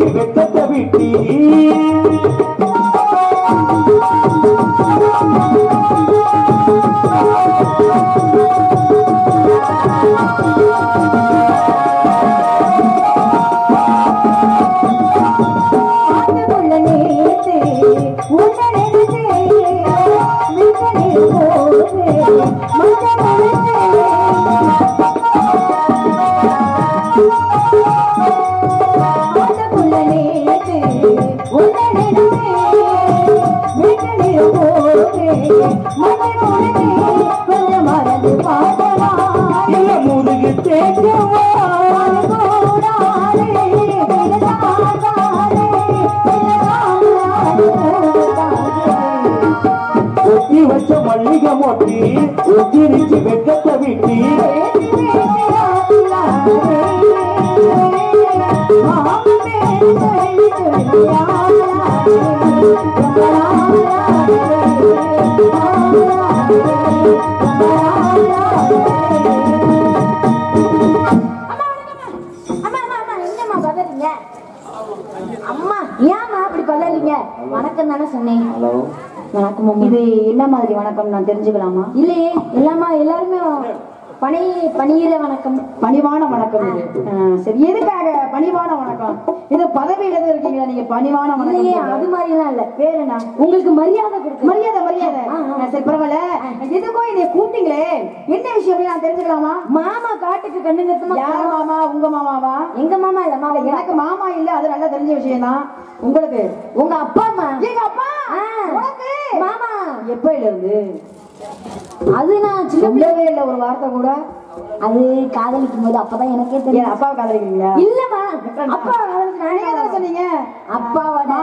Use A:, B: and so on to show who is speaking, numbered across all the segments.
A: மல்லிகை விட்டி ஒத்தி வச்ச மல்லிகை மொட்டி ஒத்திரிச்சு வெக்கத்தை விட்டி
B: அம்மா
C: இது என்ன மாதிரி வணக்கம் நான் தெரிஞ்சுக்கலாமா?
B: இல்லையே எல்லாமா எல்லாருமே பணி பணியிற வணக்கம்.
C: பணிவான வணக்கம் இது. சரி எதுக்காக பணிவான வணக்கம். இது பதவியில தான் இருக்கீங்களா நீங்க பணிவான வணக்கம்
B: அது மாதிரி எல்லாம் இல்ல.
C: பேர் என்ன?
B: உங்களுக்கு மரியாதை கொடுக்க
C: மரியாதை மரியாதை. சரி பரவாயில்ல. எதுக்கும் என்னை கூப்பிட்டீங்களே. என்ன விஷயம் நான் தெரிஞ்சுக்கலாமா?
B: மாமா காட்டுக்கு கண்ணு கத்துமா
C: யார் மாமா? உங்க மாமாவா?
B: எங்க மாமா இல்ல மாமா
C: எனக்கு மாமா இல்ல. அது நல்லா தெரிஞ்ச விஷயம் தான் உங்களுக்கு?
B: உங்க அப்பா அம்மா.
C: எங்க அப்பா. உனக்கு?
B: மாமா.
C: எப்பயில இருந்து
B: அது நான் சின்ன
C: சொல்லவே இல்லை ஒரு வார்த்தை கூட.
B: அது காதலிக்கும் போது அப்பதான் எனக்கே தெரியும்.
C: அப்பாவை காதலிக்கிறீங்களா?
B: இல்லம்மா. அப்பா காதலிச்சு
C: சொன்னீங்க?
B: அப்பாவோட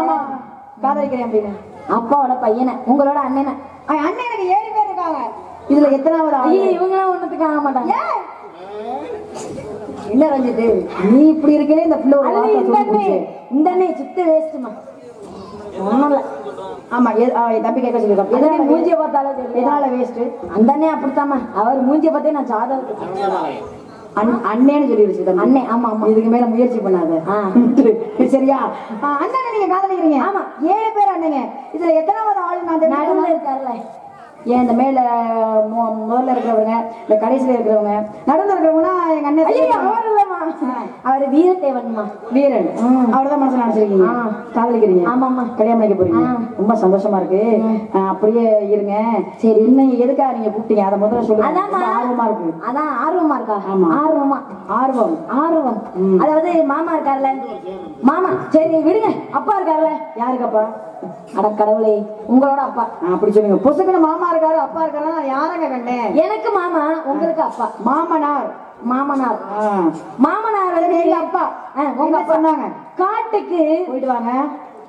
C: காதலிக்கிறேன் அப்படின்னு.
B: அப்பாவோட பையனை உங்களோட அண்ணனை.
C: அண்ணன் எனக்கு ஏழு பேர் இருக்காங்க. இதுல எத்தனாவது?
B: ஐயோ இவங்களாம் ஒண்ணுத்துக்கு ஆக மாட்டாங்க?
C: என்ன ரஞ்சித்து? நீ இப்படி இருக்கே இந்த பிள்ளை
B: இந்த
C: சொல்லி
B: அண்ணே.
C: போச்சு.
B: இந்த அண்ணே சுத்த வேஸ்ட்டுமா? இல்ல
C: தம்பி கேட்க
B: அண்ணே மூஞ்சிய பார்த்தாலே
C: எதனால வேஸ்ட்
B: அந்த அண்ணே அப்படித்தாம்மா. அவர் மூஞ்சிய பார்த்தே நான் ஜாதகம்
C: அண்ணேன்னு சொல்லிடுச்சு தம்பி.
B: அண்ணே ஆமா ஆமா.
C: இதுக்கு மேல முயற்சி பண்ணாத. சரியா? ஆ, அண்ணனை நீங்க காதலிக்கிறீங்க.
B: ஆமா.
C: ஏழு பேர் அண்ணங்க. இதுல எத்தனாவது ஆளு நான்
B: நடுவுல? இருக்காருல்ல.
C: ஏன் இந்த மேல முதல்ல இருக்கிறவங்க இந்த கடைசியில இருக்கிறவங்க நடுவுல இருக்கிறவங்கன்னா எங்க அண்ணன்.
B: அவர் வீரத்தேவன்மா.
C: வீரன். அவர்தான் மனசுல நினைச்சிருக்கீங்க. காதலிக்கிறீங்க.
B: ஆமாம்மா.
C: கல்யாணம் பண்ணிக்க போறீங்க. ரொம்ப சந்தோஷமா இருக்கு. அப்படியே இருங்க. சரி. இன்னும் எதுக்காக நீங்க கூப்பிட்டீங்க? அதை முதல்ல சொல்லுங்க. ஆர்வமா இருக்கு.
B: அதான் ஆர்வமா இருக்கா?
C: ஆமா.
B: ஆர்வமா.
C: ஆர்வம்.
B: ஆர்வம். அதாவது மாமா இருக்கார்ல. மாமா சரி விடுங்க. அப்பா இருக்கார்ல.
C: யாருக்கப்பா?
B: அட கடவுளே உங்களோட அப்பா.
C: அப்படி சொல்லுங்க. பொசுக்குன்னு மாமா இருக்காரு அப்பா இருக்காரு நான் யாரங்க கண்டேன்?
B: எனக்கு மாமா உங்களுக்கு அப்பா.
C: மாமனார்.
B: மாமனார். மாமனார்
C: எங்க அப்பா?
B: உங்க
C: என்ன
B: அப்பா
C: சொன்னாங்க
B: காட்டுக்கு
C: போயிட்டு வாங்க.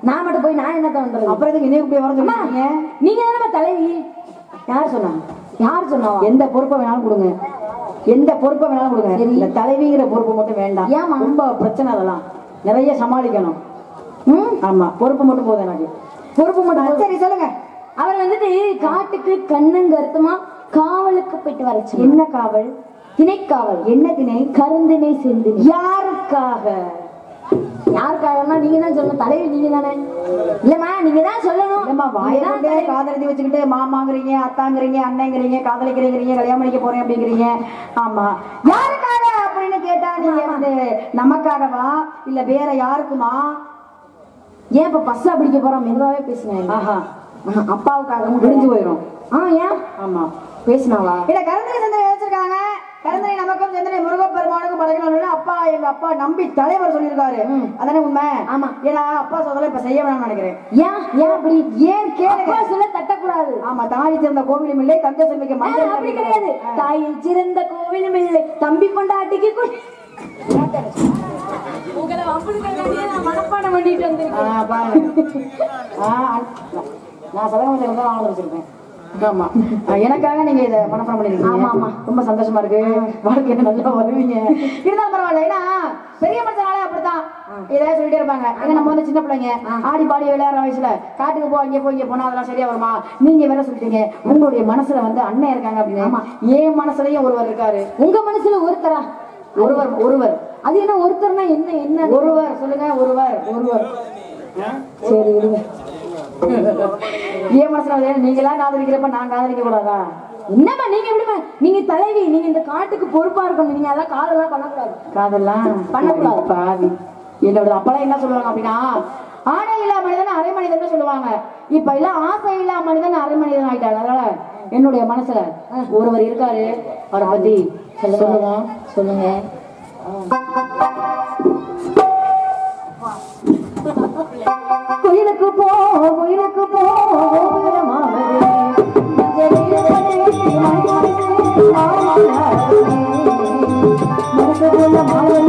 B: நான் மட்டும் போய் நான் என்னத்த பண்றது
C: அப்புறம் எதுக்கு இன்னும் இப்படி வர
B: அம்மா,
C: சொல்லுங்க
B: நீங்க தானே தலைவி?
C: யார் சொன்னாங்க
B: யார் சொன்னாவா
C: எந்த பொறுப்பை வேணாலும் கொடுங்க. எந்த பொறுப்பை வேணாலும் கொடுங்க. இந்த தலைவிங்கிற பொறுப்பு மட்டும் வேண்டாம்.
B: ஏம்மா?
C: ரொம்ப பிரச்சனை அதெல்லாம். நிறைய சமாளிக்கணும்.
B: ம்
C: ஆமா. பொறுப்பு மட்டும் போதும் எனக்கு.
B: பொறுப்பு மட்டும்.
C: சரி சொல்லுங்க.
B: அவர் வந்துட்டு காட்டுக்கு கண்ணும் கருத்துமா காவலுக்கு போயிட்டு வர சொன்னார்.
C: என்ன காவல்?
B: திணைக்காவல்.
C: என்ன திணை?
B: கருந்தினை செந்தினை
C: யாருக்காக?
B: யாருக்காகனா நீங்க தான் சொல்லணும். தலைவி நீங்க தானே. இல்லம்மா நீங்க தான் சொல்லணும்.
C: இல்லம்மா
B: நீங்க
C: வாயை
B: தான்
C: கொண்டே
B: தலைவி.
C: காதலித்து வச்சுக்கிட்டு மாமாங்கிறீங்க அத்தாங்கிறீங்க அண்ணங்கிறீங்க காதலிக்கிறீங்க கல்யாணம் பண்ணிக்க போறேன் அப்படிங்கிறீங்க. ஆமா. யாருக்காக அப்படின்னு கேட்டா நீங்க வந்து நமக்காகவா? இல்ல வேற யாருக்குமா?
B: ஏன் இப்ப பஸ்ஸா பிடிக்க போறோம்? மெதுவாவே பேசுங்க.
C: ஆஹா.
B: அப்பாவுக்காக
C: விடிஞ்சு போயிடும்
B: ஆ ஏன்?
C: ஆமா.
B: பேசினாவா
C: இல்ல கருந்தனை சந்தனை வச்சிருக்காங்க கருந்தனை நமக்கும் சந்தனை முருகப்பெருமானுக்கும் படைக்கணும் அப்பா எங்க அப்பா நம்பி தலைவர் சொல்லியிருக்காரு. அதானே உண்மை?
B: ஆமா.
C: ஏன்னா அப்பா சொல்றத இப்ப செய்ய வேணாம்னு நினைக்கிறேன்.
B: ஏன்? ஏன் அப்படி?
C: ஏன்
B: அப்பா சொல்ல தட்டக்கூடாது.
C: ஆமா. தாய் சிறந்த கோவிலும் இல்லை தந்தை செல்விக்க
B: ஆ,
C: மஞ்சள்
B: அப்படி கிடையாது. தாயில் சிறந்த கோவிலும் இல்லை தம்பி பொண்டாட்டிக்கு கூட உங்களை வம்புழுக்கிறதுக்காண்டியே நான் மனப்பாடம் பண்ணிட்டு
C: ஆ,
B: வந்திருக்கேன்
C: பாருங்க. ஆ, அ- நான் சதகம் தான் ஆனந்த வச்சிருக்கேன் ஆமா. எனக்காக நீங்க இதை மனப்பாடம் பண்ணிருக்கீங்க.
B: ஆமா, ஆமா.
C: ரொம்ப சந்தோஷமா இருக்கு. வாழ்க்கையில நல்லா வருவீங்க. இருந்தாலும் பரவாயில்ல. ஏன்னா பெரிய மனுஷனாலே அப்படித்தான். ஏதாவது சொல்லிட்டே இருப்பாங்க. ஏன்னா நம்ம வந்து சின்ன பிள்ளைங்க. ஆடி பாடி விளையாடுற வயசுல காட்டுக்கு போ இங்க போய் இங்க போனா அதெல்லாம் சரியா வருமா? நீங்க வேற சொல்லிட்டீங்க. உங்களுடைய மனசுல வந்து அண்ணன் இருக்காங்க அப்படின்னு என் மனசுலயும் ஒருவர் இருக்காரு.
B: உங்க மனசுல ஒருத்தரா?
C: ஒருவர் ஒருவர்.
B: அது என்ன ஒருத்தர்னா என்ன என்ன?
C: ஒருவர் சொல்லுங்க ஒருவர் ஒருவர்.
B: சரி
C: மனசுல வருது? நீங்களா காதலிக்கிறப்ப நான் காதலிக்க கூடாதா?
B: என்னம்மா நீங்க எப்படிமா நீங்க தலைவி நீங்க இந்த காட்டுக்கு பொறுப்பா இருக்கணும். நீங்க அதான் காதெல்லாம் பண்ணக்கூடாது.
C: காதல்லாம்?
B: பண்ணக்கூடாது.
C: பாவி. என்னோட அப்பெல்லாம் என்ன சொல்லுவாங்க அப்படின்னா ஆணை இல்லா மனிதன் அரை மனிதன் சொல்லுவாங்க. இப்ப எல்லாம் ஆசை இல்லா மனிதன் அரை மனிதன் ஆயிட்டாங்க அதனால என்னுடைய மனசுல ஒருவர் இருக்காரு. அவரை பத்தி சொல்லுங்க.
B: சொல்லுங்க.
C: குயிலுக்கு போ குயிலுக்கு போ ஓரமாவது.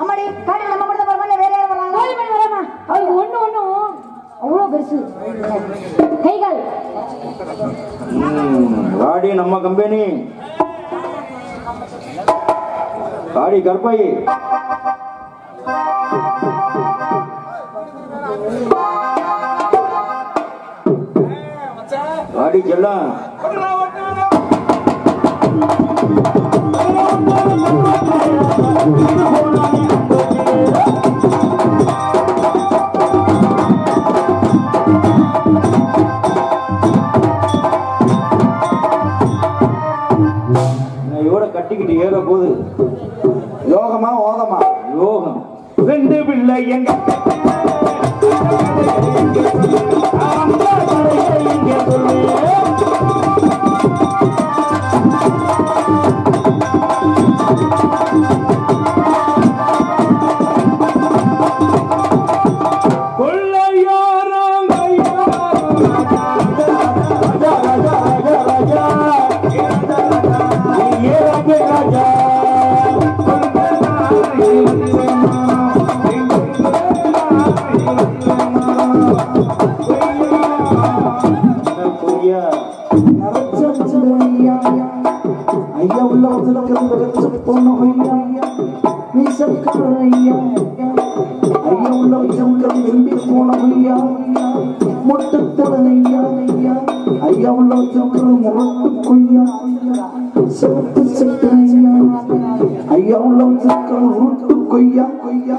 A: امڙي ڪاڙي نمڙي نمڙي وري எங்க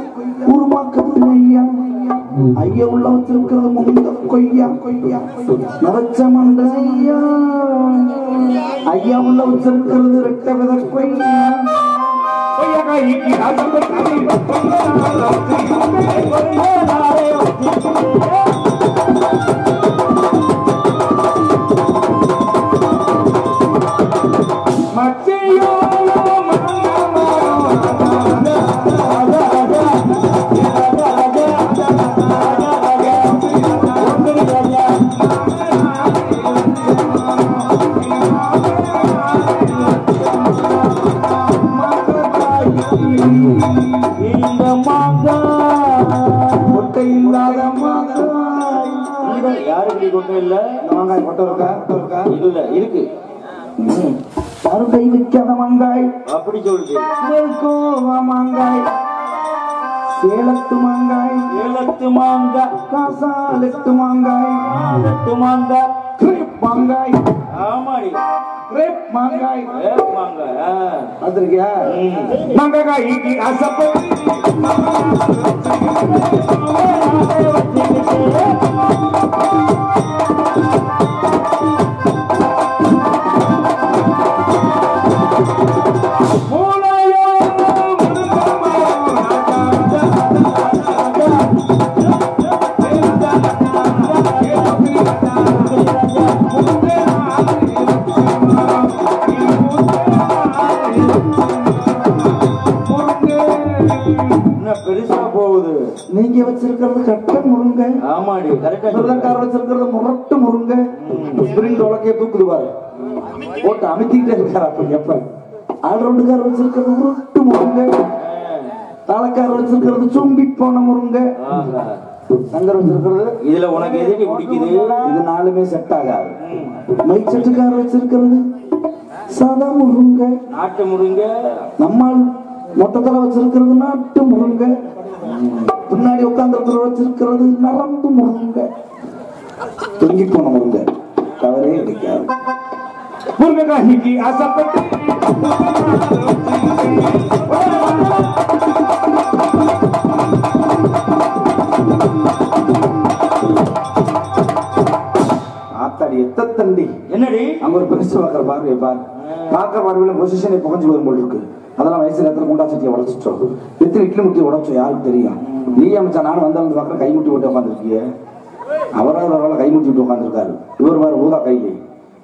A: கொய்யா உருமாக்கத்து ஐயா ஐயா உள்ள வச்சிருக்கிறது முந்த கொய்யா கொய்யா நரச்ச மண்ட ஐயா ஐயா உள்ள வச்சிருக்கிறது ரெட்ட வித கொய்யா இந்த
D: இல்ல
A: இருக்கு. யாரும் கை வைக்காத மாங்காய்.
D: அப்படி சொல்லுது.
A: மாங்காய். சேலத்து மாங்காய்.
D: ஏலத்து மாங்கா
A: காசாலெட்டு மாங்காய்.
D: எட்டு மாங்கா
A: கிரேப் மாங்காய்.
D: ஆமாடி.
A: கிரேப் மாங்காய்.
D: ஏ மாங்கா ஆ.
A: பார்த்திருக்கியா மாங்காய்க்கு ஆசைப்பட்டு
D: இன்னும்
A: மிருதங்கார வச்சிருக்கிறது முரட்டு முருங்கை. ஸ்பிரிண்ட் உலக்கைய தூக்குது பாரு. போட்டு அமுத்திக்கிட்டே இருக்காரு அப்ப எப்ப? ஆல்ரவுண்டுக்கார வச்சிருக்கிறது உருட்டு முருங்கை. தாளக்கார வச்சிருக்கிறது சும்பி போன முருங்கை. சங்கர் வச்சிருக்கிறது
D: இதுல உனக்கு எதுக்கு பிடிக்குது?
A: இது நாலுமே செட் ஆகாது. மைக் செட்டுக்கார வச்சிருக்கிறது. சாதா முருங்கை.
D: நாட்டு முருங்க.
A: நம்மால் மொட்டத்தல வச்சிருக்கிறது நாட்டு முருங்க. பின்னாடி உட்கார்ந்து வச்சிருக்கிறது நரம்பு முருங்க. தொங்கி போன முருங்க கவலையே கிடைக்காது முருங்கைக்காய்க்கு ஆசைப்பட்டு. தண்டி
D: என்னடி?
A: அங்க ஒரு பெருசு பார்க்குற பார்வையை பாரு பார்க்குற பார்வையில பொசிஷனை புகஞ்சு வரும் போல் இருக்கு. அதெல்லாம் வயசு நேரத்தில் குண்டா சட்டியை உடச்சிட்டோம்? எத்தனை இட்லி முட்டி உடச்சோம் யாருக்கு தெரியும்? நீ அமைச்சா நானும் வந்தாலும் பார்க்குற கை முட்டி போட்டு உட்காந்துருக்கிய அவராவது ஒரு கை முட்டி விட்டு உட்காந்துருக்காரு இவர் வேற ஊதா கையை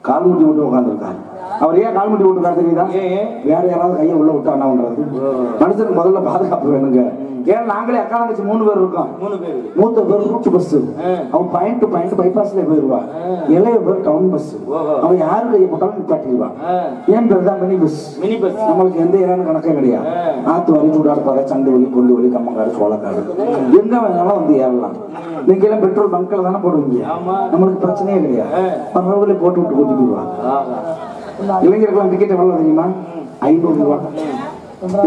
A: கால் முட்டி விட்டு உட்காந்துருக்காரு அவர் ஏன் கால் முட்டி விட்டு தெரியுதா? வேற யாராவது கையை உள்ள விட்டா பண்றது? மனுஷனுக்கு முதல்ல பாதுகாப்பு வேணுங்க. ஏன்னா நாங்களே அக்கா தங்கச்சி மூணு பேர் இருக்கோம்.
D: மூணு பேரு.
A: மூத்த பேர் ரூட் பஸ். அவன் பாயிண்ட் டு பாயிண்ட் பைபாஸ்ல போயிருவான் இளைய பேர் டவுன் பஸ். அவன் யாரு கையை போட்டாலும் நிப்பாட்டிடுவான்
D: ஆ.
A: ஏன் பேர் தான் மினி பஸ்
D: மினி பஸ்
A: நம்மளுக்கு எந்த ஏரியான்னு கணக்கே கிடையாது. ஆத்து வரி சூடாடு பாறை சண்டு வலி கொண்டு வலி கம்மங்காடு சோளக்காடு. எங்க வேணாலும் வந்து ஏறலாம். நீங்க எல்லாம் பெட்ரோல் பங்க்ல தானே போடுவீங்க. நம்மளுக்கு பிரச்சனையே கிடையாது. பரவாயில்ல போட்டு விட்டு கூட்டிட்டு. இளைஞர்களுக்கு டிக்கெட் எவ்வளவு தெரியுமா? ஐநூறு ரூபா.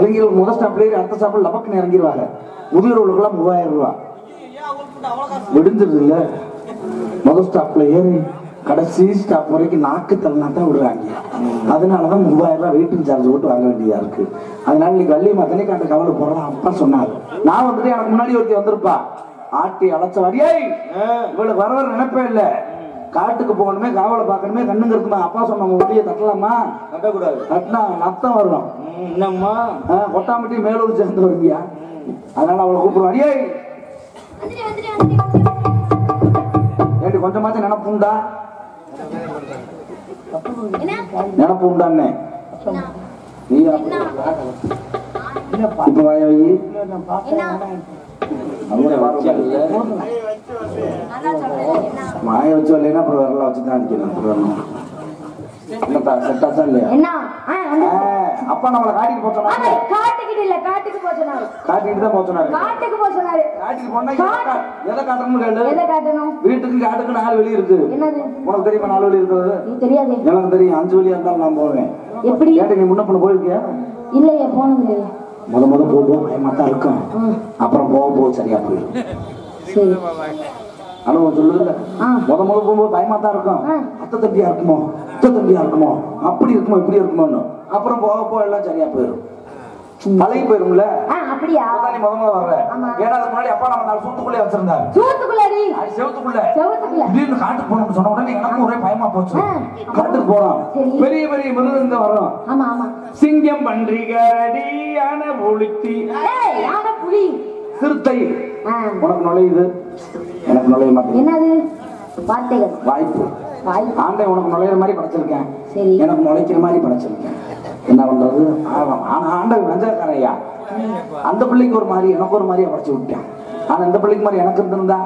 A: இளைஞர்கள் முதல் ஸ்டாப்ல அடுத்த ஸ்டாப்ல லபக்குன்னு இறங்கிடுவாங்க முதியோர்களுக்கெல்லாம் மூவாயிரம் ரூபா. விடுஞ்சிருது இல்ல முதல் ஸ்டாப்ல ஏறி கடைசி ஸ்டாப் வரைக்கும் நாக்கு தள்ளனா தான் விடுறாங்க. அதனாலதான் மூவாயிரம் ரூபாய் வெயிட்டிங் சார்ஜ் போட்டு வாங்க வேண்டியதா இருக்கு. அதனால நீ வள்ளி மத்தனைக்கு அந்த கவலை போறதா அப்பா சொன்னாரு. நான் வந்துட்டு எனக்கு முன்னாடி ஒருத்தி வந்திருப்பா. ஆட்டி அழைச்ச. இவளுக்கு வர வர நினைப்பே இல்ல. காட்டுக்கு போகணுமே காவலை பார்க்கணுமே கண்ணுங்க இருக்குமா? அப்பா சொன்ன வெளியே தட்டலாமா?
D: கட்டக்கூடாது
A: தட்டினா நத்தம் வரும்
D: என்னம்மா?
A: ஆ, கொட்டாம்பட்டி மேலூர் சேர்ந்து வருவியா? அதனால அவளை கூப்பிடுவான். அடியே! ஏண்டி கொஞ்சமாச்சும் நினப்பு உண்டா
B: என்ன?
A: நினப்பு உண்டான்னே
B: என்ன?
A: நீ இப்ப வாய வை.
B: என்ன?
A: அவங்க
D: வச்சல்ல.
B: அதான் சொல்றேன் என்ன
A: மாய வச்சு வரலைன்னா அப்புறம் விரல வச்சு தான் அடிக்கணும். என்னத்தா செட்டாச்சா இல்லையா அப்பா நம்மளை காட்டிட்டு போச்சோம்
B: காட்டிக்கிட்டு இல்ல காட்டுக்கு சொன்னாரு
A: காட்டிட்டு தான் சொன்னாரு
B: காட்டுக்கு சொன்னாரு
A: காட்டிட்டு போனா எதை கா- எதை காட்டணும்னு கேளு
B: எதை காட்டணும்
A: வீட்டுக்கு காட்டுக்கு நாலு வழி இருக்கு.
B: என்னது?
A: உனக்கு தெரியுமா நாலு வழி இருக்கிறது?
B: நீ தெரியாதே.
A: எனக்கு தெரியும். அஞ்சு வழியா இருந்தாலும் நான் போவேன்.
B: எப்படி?
A: கேட்டு நீ முன்ன பண்ண போயிருக்கியா?
B: இல்லையே போனது இல்லையே.
A: முத முத போகும் பயமா தான் இருக்கும். அப்புறம் போக போக சரியா போயிடும்.
B: சரி.
A: அனுபவம் சொல்லுதுல்ல. முத முத போகும்போது பயமா தான் இருக்கும். அத்தை தம்பியா இருக்குமோ? அத்தை தம்பியா இருக்குமோ? அப்படி இருக்குமோ இப்படி இருக்குமோன்னு. அப்புறம் போக போக எல்லாம் சரியா போயிடும் பழகி போயிரும்ல?
B: அப்படியா?
A: நீ முத முத வர்ற. ஏன்னா அதுக்கு முன்னாடி அப்பா நம்ம நாலு சூத்துக்குள்ளே வச்சிருந்தாரு.
B: சூத்துக்குள்ளடி
A: அது செவத்துக்குள்ள. திடீர்னு காட்டுக்கு போகணும்னு சொன்ன உடனே எனக்கும் ஒரே பயமா போச்சு. காட்டுக்கு போறோம். பெரிய பெரிய மிருகங்க வரும்
B: ஆமா ஆமா.
D: சிங்கம் பன்றி கரடி யானை
B: புலி.
A: சிறுத்தை. உனக்கு நுழையுது. எனக்கு நுழைய
B: என்னது? வார்த்தைகள்.
A: வாய்ப்பு.
B: வாய்
A: ஆண்டை உனக்கு நுழையிற மாதிரி படைச்சிருக்கேன்.
B: சரி.
A: எனக்கு நுழைக்கிற மாதிரி படைச்சிருக்கேன். என்ன பண்றது. ஆனா ஆண்டை வஞ்சக்காரையா அந்த பிள்ளைக்கு ஒரு மாதிரி எனக்கு ஒரு மாதிரியா படைச்சு விட்டேன். ஆனா இந்த பிள்ளைக்கு மாதிரி எனக்கு இருந்திருந்தா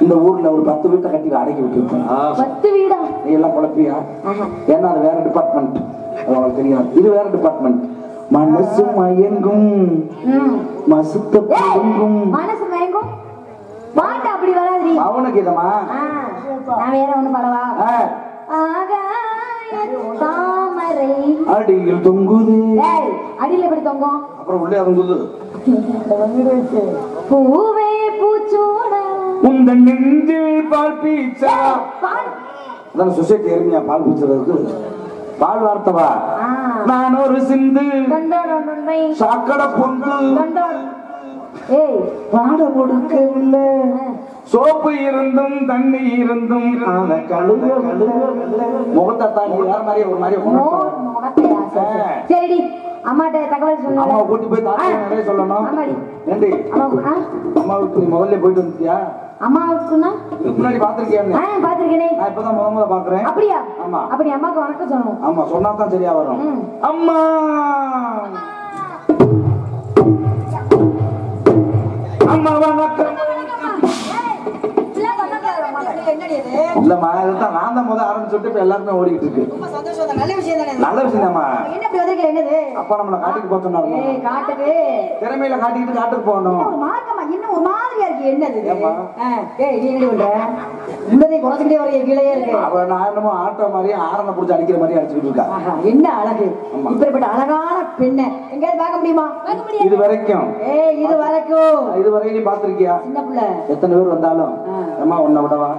A: இந்த ஊர்ல ஒரு பத்து வீட்டை கட்டி அடக்கி விட்டுருப்பேன்.
B: பத்து வீடா?
A: நீ எல்லாம் குழப்பியா. ஏன்னா அது வேற டிபார்ட்மெண்ட் உங்களுக்கு தெரியும் இது வேற டிபார்ட்மெண்ட் மனசு மயங்கும். மசுத்த
B: மனசு
A: அவன கீதமா
B: ஆ, நான் வேற ஒண்ணு பாடவா?
A: ஆ,
B: ஆகாய தாமரை.
A: அடியில் தொங்குது.
B: அடியில எப்படி தொங்கும்?
A: அப்புறம் உள்ளே தொங்குது.
B: பூவே பூச்சூட
D: உந்த நெஞ்சில் பால் பீச்சா.
A: அதான் சொசைட்டி எருமையா பால் பிடிச்சதுக்கு பால் வார்த்தவா? நான் ஒரு சிந்து. சாக்கடை பொங்கு.
B: கண்டோட ஏய்
A: பாட கொடுக்கவில்லை.
D: சோப்பு இருந்தும் தண்ணி இருந்தும்
A: ஆன கழுக முகத்தை தாண்டி வேற மாதிரி ஒரு மாதிரி.
B: சரிடி அம்மாட்ட தகவல்
A: அம்மா
B: சொன்னால
A: கூட்டி போய் தாத்தா நிறைய சொல்லணும்.
B: ஆமாடி. அம்மா ஆ?
A: அம்மாவுக்கு முதல்ல போயிட்டு வந்துட்டியா?
B: அம்மாவுக்குன்னா?
A: முன்னாடி பாத்திருக்கியான்னு
B: ஆ பாத்திருக்கேனே
A: நான் இப்பதான் முத முத பாக்குறேன்
B: அப்படியா?
A: ஆமா.
B: அப்படி அம்மாக்கு வணக்கம் சொல்லணும்.
A: ஆமா சொன்னா தான் சரியா வரும்.
D: அம்மா! அம்மா
A: இல்லம்மா இதுதான் நான் தான் முத ஆரம்பிச்சுட்டு இப்ப எல்லாருமே ஓடிக்கிட்டு இருக்கு.
C: ரொம்ப சந்தோஷம் தான். நல்ல விஷயம் தானே?
A: நல்ல விஷயம் தான்மா.
C: என்ன இப்படி வந்திருக்க என்னது?
A: அப்பா நம்மள காட்டுக்கு
C: ஏய் காட்டுக்கு.
A: திறமையில காட்டிக்கிட்டு காட்டுக்கு போகணும்.
C: ஒரு மார்க்கமா இன்னும் ஒரு மாதிரியா இருக்கு. என்னது ஏய் நீ என்னடி பண்ற? உள்ளதை குறைச்சிக்கிட்டே வரைய கீழே இருக்கு.
A: அவ நான் என்னமோ ஆட்டோ மாதிரி ஆரணை புடிச்சு அடிக்கிற மாதிரி அடிச்சுக்கிட்டு இருக்கா.
C: என்ன அழகு. இப்படிப்பட்ட அழகான பெண்ணை எங்கேயாவது பார்க்க முடியுமா?
A: இது வரைக்கும்.
C: ஏய் இது வரைக்கும்.
A: இது வரையிலும் பாத்திருக்கியா
C: சின்ன புள்ள.
A: எத்தனை பேர் வந்தாலும். அம்மா உன்னை விடவா?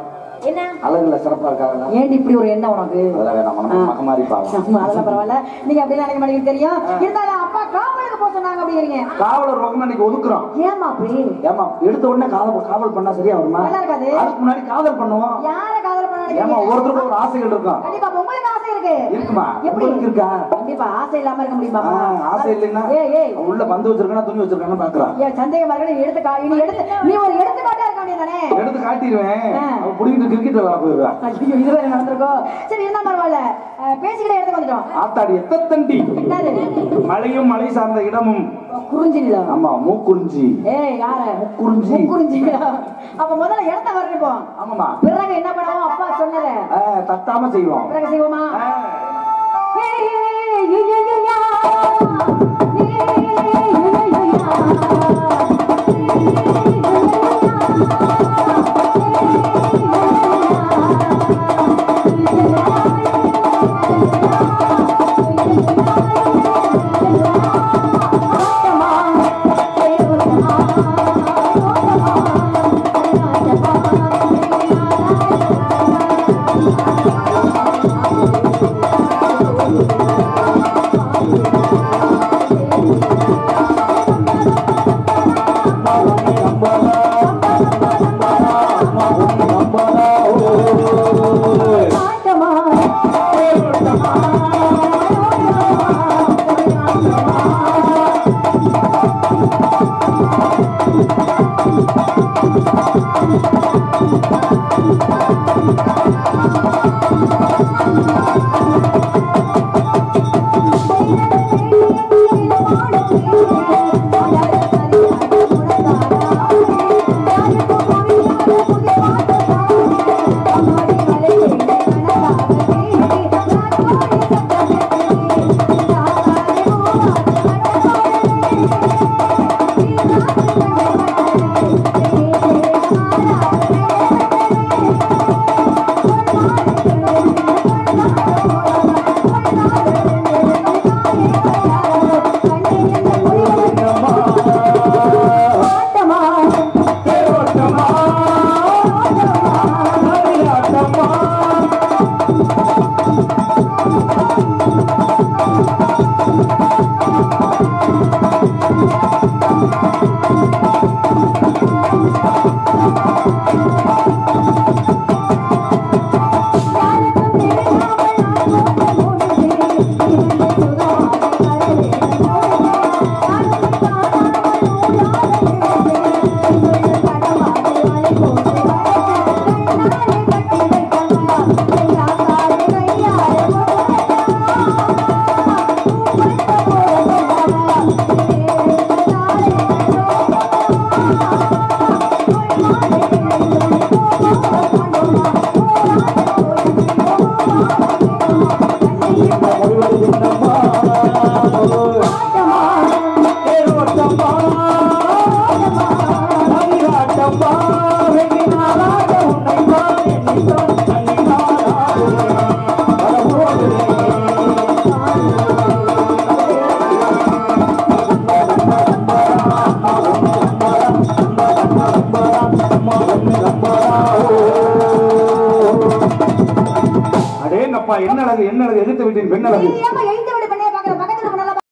B: என்ன?
A: அழகுல சிறப்பா இருக்காங்களா
C: ஏன்டி இப்படி ஒரு எண்ணம் உனக்கு?
A: அதெல்லாம் வேணாம் நம்ம மக மாதிரி பாவம்.
C: ஆமா, அதெல்லாம் பரவாயில்ல. நீங்க அப்படி நினைக்க மாட்டேங்குது தெரியும். இருந்தாலும் அப்பா காவலுக்கு போக சொன்னாங்க அப்படிங்கிறீங்க
A: காவலர் இன்னைக்கு ஒதுக்குறோம்.
C: ஏமா அப்படி?
A: ஏமா எடுத்த உடனே காவல் காவல் பண்ணா சரியா வருமா
C: நல்லா இருக்காது.
A: அதுக்கு முன்னாடி காதல் பண்ணுவோம்.
C: யார காதல் பண்ண
A: ஏமா ஒரு ஆசைகள் இருக்கும்.
C: கண்டிப்பா உங்களுக்கு இருக்கு
A: இருக்குமா?
C: எப்படி?
A: இருக்கா?
C: கண்டிப்பா ஆசை இல்லாம இருக்க முடியுமா
A: ஆசை இல்லைன்னா
C: ஏய் ஏய்.
A: உள்ள பந்து வச்சிருக்கானா துணி வச்சிருக்கானு பாக்குறான்.
C: ஏன் சந்தேகமா இருக்கா எடுத்து கா நீ எடுத்து நீ ஒரு எடுத்துக்காட்டா இருக்க வேண்டியதானே
A: எடுத்து காட்டிடுவேன்.
C: ஆ.
A: அவ புடிங்கிட்டு கிரிக்கெட் விளையாட போயிடுவேன்.
C: ஐயோ இது வேற நடந்திருக்கோம் சரி இருந்தா பரவாயில்ல. பேசிக்கிட்டே எடுத்து வந்துட்டோம்.
A: ஆத்தாடி எத்தத்தண்டி?
C: என்னது?
D: மலையும் மலை சார்ந்த இடமும்.
C: குறிஞ்சில
A: ஆமா மூக்குறிஞ்சி.
C: ஏய் யார?
A: குறிஞ்சி
C: குறிஞ்சிங்களா அப்ப முதல்ல இடத்த வரணும்
A: ஆமாமா
C: பிறகு என்ன பண்ணுவோம் அப்பா சொன்னத.
A: தட்டாம செய்வோம்.
C: பிறகு செய்வோமா?
A: ஆ.
C: ஏய்,